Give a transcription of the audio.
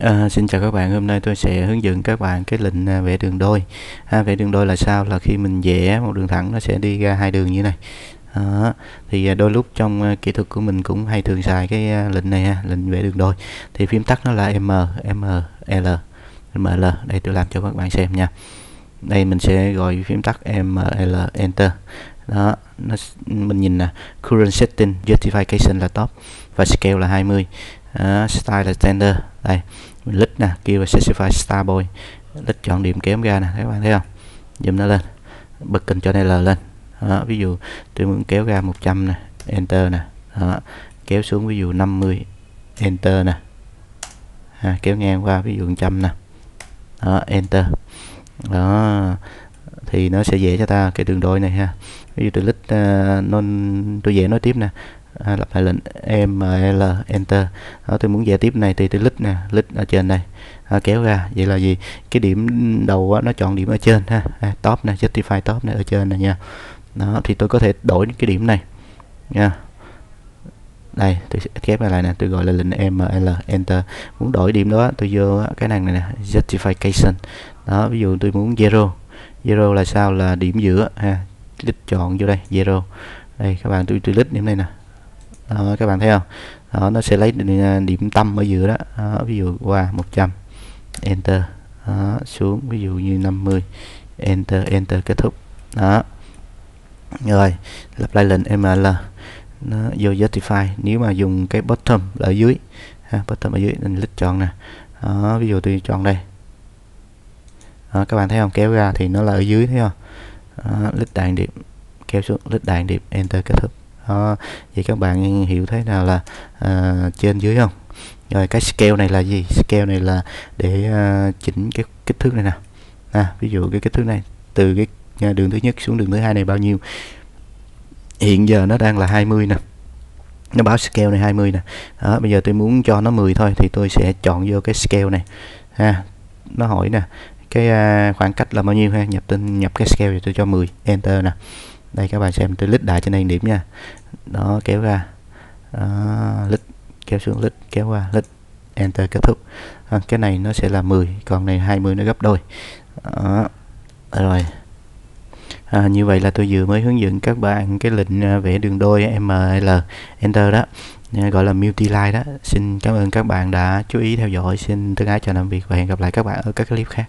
À, xin chào các bạn, hôm nay tôi sẽ hướng dẫn các bạn cái lệnh à, vẽ đường đôi. À, vẽ đường đôi là sao? Là khi mình vẽ một đường thẳng nó sẽ đi ra hai đường như này. À, Thì đôi lúc trong à, kỹ thuật của mình cũng hay thường xài cái à, lệnh này ha, lệnh vẽ đường đôi. Thì phím tắt nó là M, M, L, m l Đây tôi làm cho các bạn xem nha. Đây mình sẽ gọi phím tắt m l Enter. Đó, nó mình nhìn nè, current setting, justification là top và scale là 20 uh, style là standard. Đây mình lít nè kêu là specify star boy. Lít chọn điểm kém ra nè các bạn thấy không? Zoom nó lên. Bật kênh cho L lên. Đó, ví dụ tôi muốn kéo ra 100 nè enter nè. Đó, kéo xuống ví dụ 50 enter nè. À, kéo ngang qua ví dụ 100 nè. Đó, enter. Đó thì nó sẽ dễ cho ta cái đường đôi này ha. Ví dụ tôi lít uh, non tôi dễ nói tiếp nè à, lặp lại lệnh ml enter. Đó, tôi muốn vẽ tiếp này thì tôi lít nè lít ở trên đây. À, kéo ra vậy là gì? Cái điểm đầu á, nó chọn điểm ở trên ha. À, top nè, justify top này ở trên này nha. Đó thì tôi có thể đổi cái điểm này nha. Đây tôi sẽ kép lại nè tôi gọi là lệnh ml enter. Muốn đổi điểm đó tôi vô cái này này nè justification. Đó ví dụ tôi muốn zero. Zero là sao? Là điểm giữa ha. Click chọn vô đây zero. Đây các bạn tôi tôi click điểm này nè đó, các bạn thấy không? Đó, nó sẽ lấy à, điểm tâm ở giữa đó, đó ví dụ qua 100 enter. Đó, xuống ví dụ như 50 enter enter kết thúc. Đó. Rồi lặp lại lệnh ml nó vô justify. Nếu mà dùng cái bottom là ở dưới ha, bottom ở dưới nên click chọn nè. Đó, ví dụ tôi chọn đây. Đó, các bạn thấy không? Kéo ra thì nó là ở dưới thấy không? Đó, click đạn điểm kéo xuống click đạn điểm enter kết thúc đó. vậy các bạn hiểu thế nào là uh, trên dưới không? Rồi cái scale này là gì? Scale này là để uh, chỉnh cái kích thước này nè. À, ví dụ cái kích thước này từ cái à, đường thứ nhất xuống đường thứ hai này bao nhiêu? Hiện giờ nó đang là 20 nè. Nó báo scale này 20 nè. Đó, bây giờ tôi muốn cho nó 10 thôi thì tôi sẽ chọn vô cái scale này. Ha nó hỏi nè cái uh, khoảng cách là bao nhiêu ha? Nhập tin nhập cái scale thì tôi cho 10 enter nè đây các bạn xem tôi lít đại trên đây điểm nha. Đó kéo ra. Đó, lít kéo xuống lít kéo qua lít enter kết thúc. À, cái này nó sẽ là 10 còn này 20 nó gấp đôi. Đó. rồi. À, như vậy là tôi vừa mới hướng dẫn các bạn cái lệnh à, vẽ đường đôi ML enter đó à, gọi là multi-line đó. Xin cảm ơn các bạn đã chú ý theo dõi. Xin thân ái chào tạm biệt và hẹn gặp lại các bạn ở các clip khác.